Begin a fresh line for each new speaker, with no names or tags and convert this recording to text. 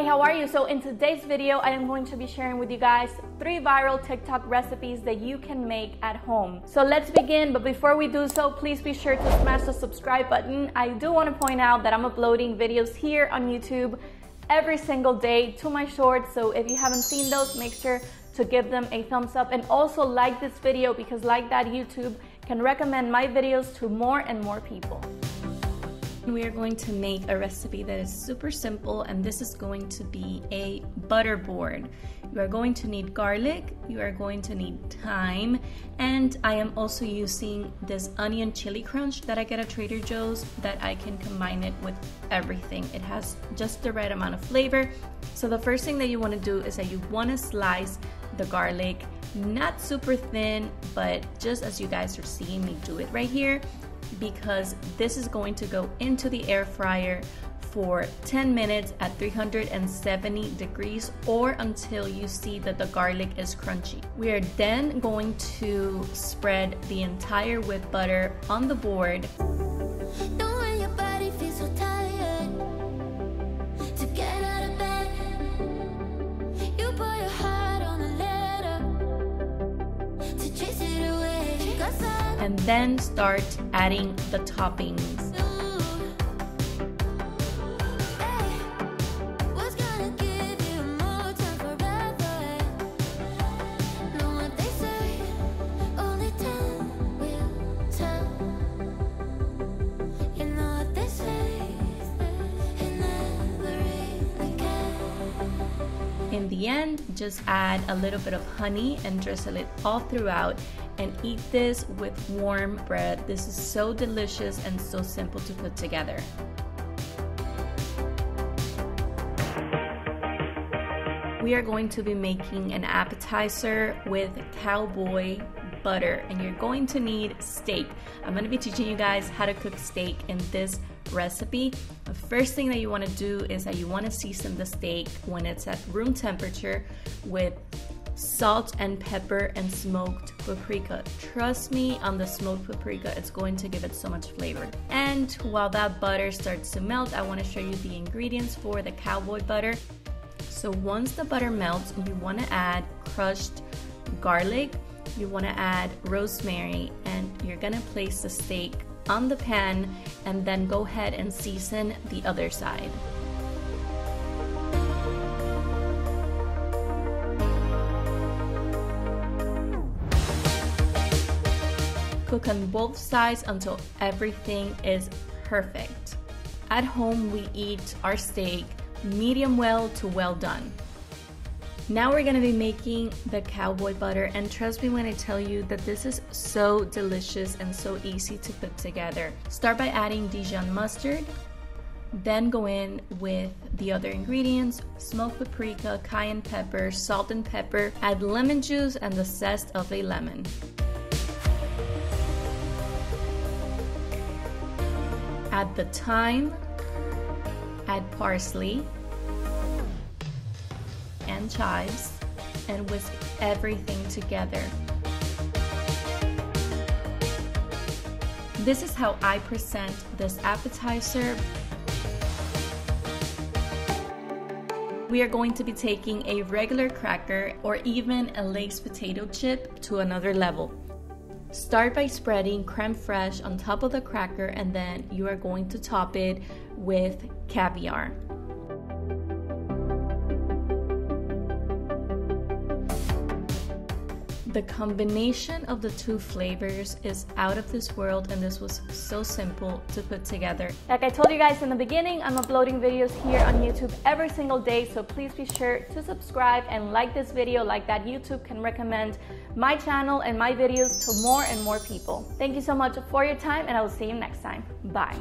Hey, how are you? So in today's video, I am going to be sharing with you guys three viral TikTok recipes that you can make at home. So let's begin, but before we do so, please be sure to smash the subscribe button. I do want to point out that I'm uploading videos here on YouTube every single day to my shorts, so if you haven't seen those, make sure to give them a thumbs up and also like this video because like that, YouTube can recommend my videos to more and more people we are going to make a recipe that is super simple and this is going to be a butter board. You are going to need garlic, you are going to need thyme, and I am also using this onion chili crunch that I get at Trader Joe's that I can combine it with everything. It has just the right amount of flavor. So the first thing that you want to do is that you want to slice the garlic not super thin, but just as you guys are seeing me do it right here because this is going to go into the air fryer for 10 minutes at 370 degrees or until you see that the garlic is crunchy. We are then going to spread the entire whipped butter on the board. And then start adding the toppings. In the end, just add a little bit of honey and drizzle it all throughout and eat this with warm bread. This is so delicious and so simple to put together. We are going to be making an appetizer with cowboy butter and you're going to need steak. I'm going to be teaching you guys how to cook steak in this recipe. The first thing that you want to do is that you want to season the steak when it's at room temperature with salt and pepper and smoked paprika. Trust me on the smoked paprika, it's going to give it so much flavor. And while that butter starts to melt, I want to show you the ingredients for the cowboy butter. So once the butter melts, you want to add crushed garlic, you want to add rosemary, and you're going to place the steak on the pan and then go ahead and season the other side. Cook on both sides until everything is perfect. At home, we eat our steak medium well to well done. Now we're gonna be making the cowboy butter and trust me when I tell you that this is so delicious and so easy to put together. Start by adding Dijon mustard, then go in with the other ingredients, smoked paprika, cayenne pepper, salt and pepper, add lemon juice and the zest of a lemon. Add the thyme, add parsley and chives, and whisk everything together. This is how I present this appetizer. We are going to be taking a regular cracker or even a Lay's potato chip to another level. Start by spreading creme fraiche on top of the cracker and then you are going to top it with caviar. The combination of the two flavors is out of this world and this was so simple to put together. Like I told you guys in the beginning, I'm uploading videos here on YouTube every single day, so please be sure to subscribe and like this video like that YouTube can recommend my channel and my videos to more and more people. Thank you so much for your time and I will see you next time. Bye.